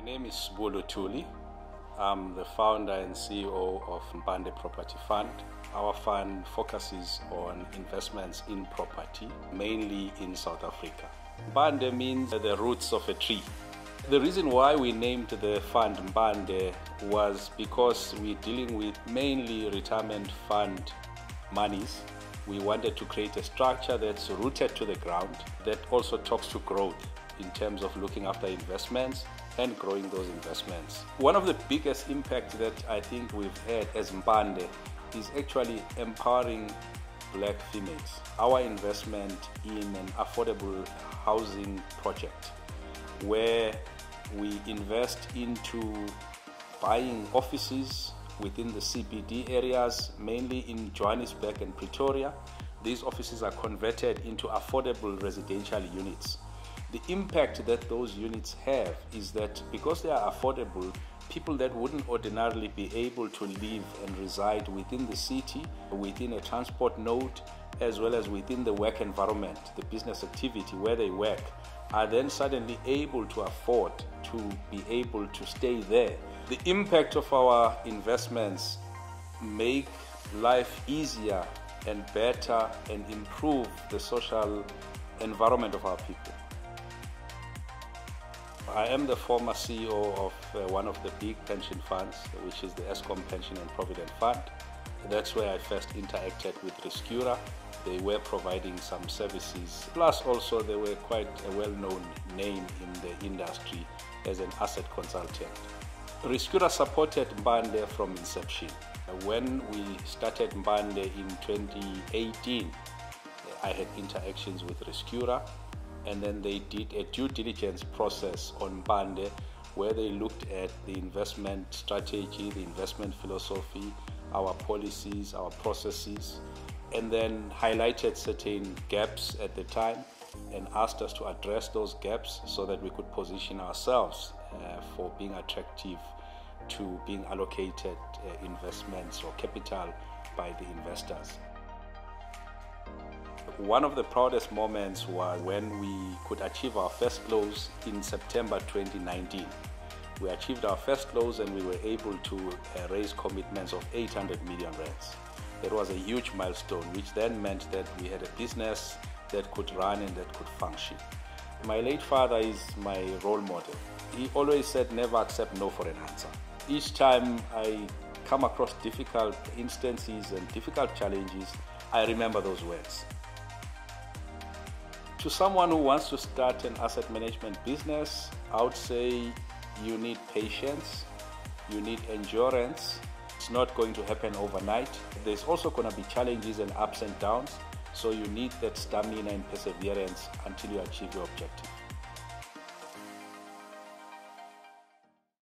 My name is Sbu Luthuli. I'm the founder and CEO of Mpande Property Fund. Our fund focuses on investments in property, mainly in South Africa. Mpande means the roots of a tree. The reason why we named the fund Mpande was because we're dealing with mainly retirement fund monies. We wanted to create a structure that's rooted to the ground that also talks to growth in terms of looking after investments and growing those investments. One of the biggest impacts that I think we've had as Mpande is actually empowering black females. Our investment in an affordable housing project where we invest into buying offices within the CBD areas, mainly in Johannesburg and Pretoria. These offices are converted into affordable residential units. The impact that those units have is that because they are affordable, people that wouldn't ordinarily be able to live and reside within the city, within a transport node, as well as within the work environment, the business activity where they work, are then suddenly able to afford to be able to stay there. The impact of our investments make life easier and better and improve the social environment of our people. I am the former CEO of uh, one of the big pension funds, which is the Eskom Pension and Provident Fund. That's where I first interacted with RisCura. They were providing some services, plus also they were quite a well-known name in the industry as an asset consultant. RisCura supported Mpande from inception. When we started Mpande in 2018, I had interactions with RisCura and then they did a due diligence process on Mpande where they looked at the investment strategy, the investment philosophy, our policies, our processes, and then highlighted certain gaps at the time and asked us to address those gaps so that we could position ourselves uh, for being attractive to being allocated uh, investments or capital by the investors. One of the proudest moments was when we could achieve our first close in September 2019. We achieved our first close and we were able to uh, raise commitments of 800 million rands. It was a huge milestone, which then meant that we had a business that could run and that could function. My late father is my role model. He always said, never accept no for an answer. Each time I come across difficult instances and difficult challenges, I remember those words. To someone who wants to start an asset management business, I would say you need patience, you need endurance. It's not going to happen overnight. There's also going to be challenges and ups and downs. So you need that stamina and perseverance until you achieve your objective.